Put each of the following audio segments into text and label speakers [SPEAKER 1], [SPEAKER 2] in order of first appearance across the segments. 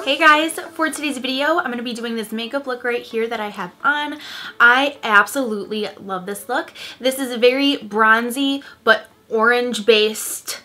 [SPEAKER 1] Hey guys, for today's video, I'm going to be doing this makeup look right here that I have on. I absolutely love this look. This is a very bronzy but orange based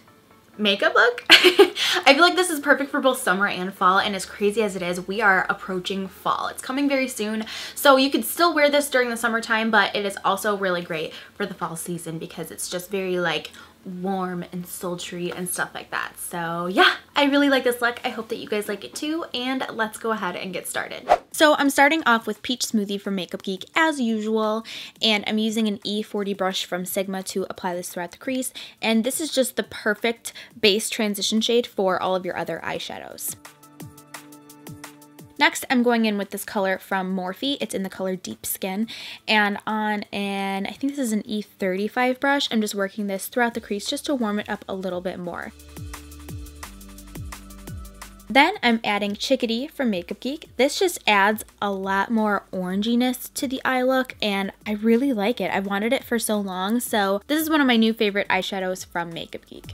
[SPEAKER 1] makeup look. I feel like this is perfect for both summer and fall and as crazy as it is, we are approaching fall. It's coming very soon, so you could still wear this during the summertime, but it is also really great for the fall season because it's just very like warm and sultry and stuff like that. So yeah, I really like this look. I hope that you guys like it too, and let's go ahead and get started. So I'm starting off with Peach Smoothie from Makeup Geek as usual, and I'm using an E40 brush from Sigma to apply this throughout the crease, and this is just the perfect base transition shade for all of your other eyeshadows. Next, I'm going in with this color from Morphe. It's in the color Deep Skin. And on an, I think this is an E35 brush, I'm just working this throughout the crease just to warm it up a little bit more. Then I'm adding Chickadee from Makeup Geek. This just adds a lot more oranginess to the eye look and I really like it. I've wanted it for so long, so this is one of my new favorite eyeshadows from Makeup Geek.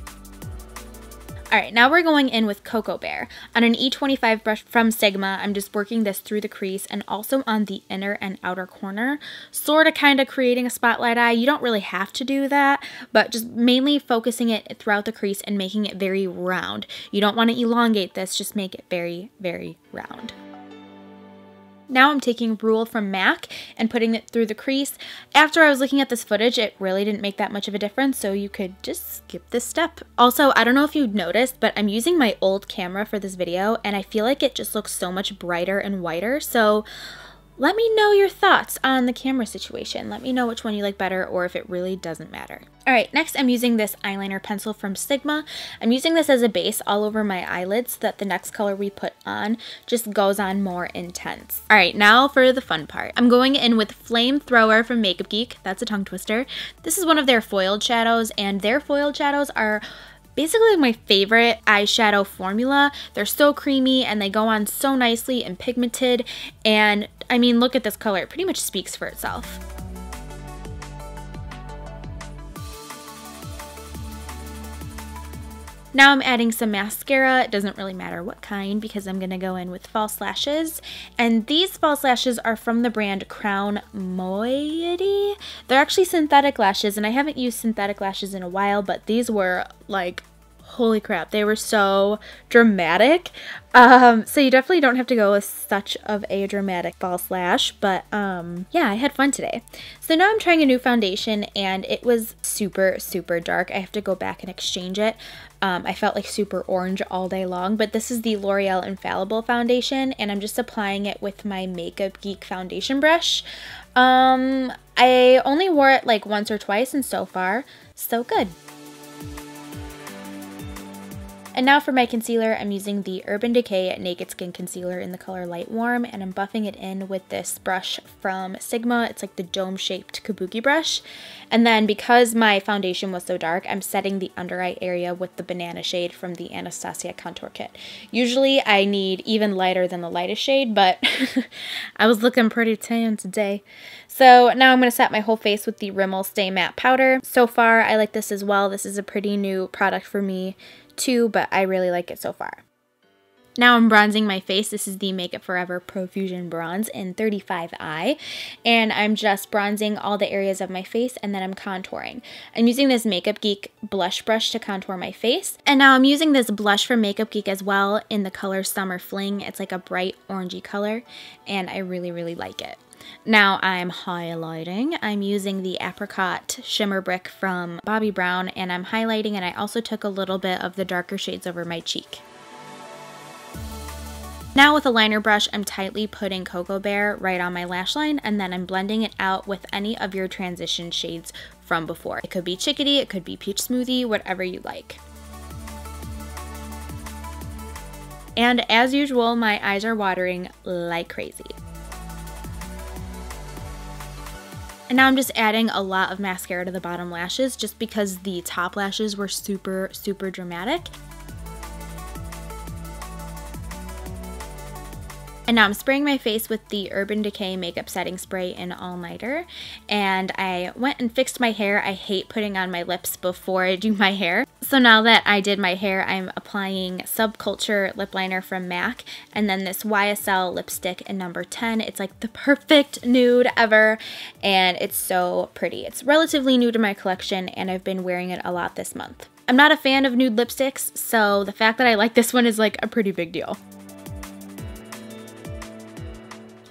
[SPEAKER 1] All right, now we're going in with Cocoa Bear. On an E25 brush from Sigma, I'm just working this through the crease and also on the inner and outer corner, sort of kind of creating a spotlight eye. You don't really have to do that, but just mainly focusing it throughout the crease and making it very round. You don't want to elongate this, just make it very, very round. Now I'm taking Rule from MAC and putting it through the crease. After I was looking at this footage, it really didn't make that much of a difference, so you could just skip this step. Also, I don't know if you noticed, but I'm using my old camera for this video, and I feel like it just looks so much brighter and whiter, so let me know your thoughts on the camera situation. Let me know which one you like better or if it really doesn't matter. All right, next I'm using this eyeliner pencil from Sigma. I'm using this as a base all over my eyelids so that the next color we put on just goes on more intense. All right, now for the fun part. I'm going in with Flamethrower from Makeup Geek. That's a tongue twister. This is one of their foiled shadows and their foiled shadows are basically my favorite eyeshadow formula. They're so creamy and they go on so nicely and pigmented. And I mean, look at this color. It pretty much speaks for itself. Now I'm adding some mascara. It doesn't really matter what kind because I'm going to go in with false lashes. And these false lashes are from the brand Crown Moiety. They're actually synthetic lashes and I haven't used synthetic lashes in a while, but these were like holy crap, they were so dramatic. Um, so you definitely don't have to go with such of a dramatic false lash, but um, yeah, I had fun today. So now I'm trying a new foundation and it was super, super dark. I have to go back and exchange it. Um, I felt like super orange all day long, but this is the L'Oreal Infallible foundation and I'm just applying it with my Makeup Geek foundation brush. Um, I only wore it like once or twice and so far, so good. And now for my concealer, I'm using the Urban Decay Naked Skin Concealer in the color Light Warm, and I'm buffing it in with this brush from Sigma. It's like the dome-shaped kabuki brush. And then because my foundation was so dark, I'm setting the under eye area with the banana shade from the Anastasia Contour Kit. Usually I need even lighter than the lightest shade, but I was looking pretty tan today. So now I'm going to set my whole face with the Rimmel Stay Matte Powder. So far, I like this as well. This is a pretty new product for me too, but I really like it so far. Now I'm bronzing my face. This is the Makeup For Ever Pro Fusion Bronze in 35i. And I'm just bronzing all the areas of my face and then I'm contouring. I'm using this Makeup Geek blush brush to contour my face. And now I'm using this blush from Makeup Geek as well in the color Summer Fling. It's like a bright orangey color and I really, really like it. Now I'm highlighting. I'm using the Apricot Shimmer Brick from Bobbi Brown and I'm highlighting and I also took a little bit of the darker shades over my cheek. Now with a liner brush, I'm tightly putting Cocoa Bear right on my lash line and then I'm blending it out with any of your transition shades from before. It could be Chickadee, it could be Peach Smoothie, whatever you like. And as usual, my eyes are watering like crazy. And now I'm just adding a lot of mascara to the bottom lashes just because the top lashes were super, super dramatic. And now I'm spraying my face with the Urban Decay Makeup Setting Spray in All Nighter. And I went and fixed my hair. I hate putting on my lips before I do my hair. So now that I did my hair, I'm applying Subculture Lip Liner from MAC. And then this YSL lipstick in number 10. It's like the perfect nude ever. And it's so pretty. It's relatively new to my collection and I've been wearing it a lot this month. I'm not a fan of nude lipsticks, so the fact that I like this one is like a pretty big deal.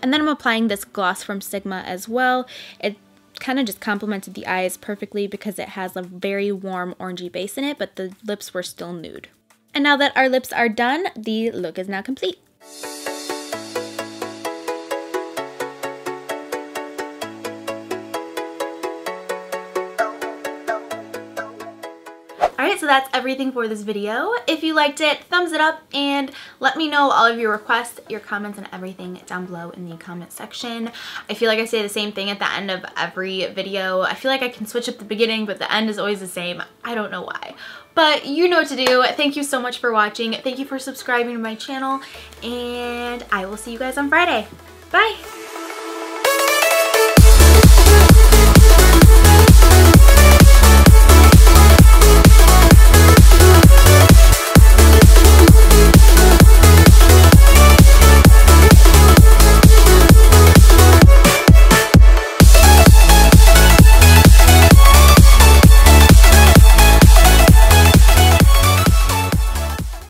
[SPEAKER 1] And then I'm applying this gloss from Sigma as well. It kind of just complemented the eyes perfectly because it has a very warm orangey base in it, but the lips were still nude. And now that our lips are done, the look is now complete. So that's everything for this video. If you liked it, thumbs it up and let me know all of your requests, your comments, and everything down below in the comment section. I feel like I say the same thing at the end of every video. I feel like I can switch up the beginning, but the end is always the same. I don't know why. But you know what to do. Thank you so much for watching. Thank you for subscribing to my channel, and I will see you guys on Friday. Bye!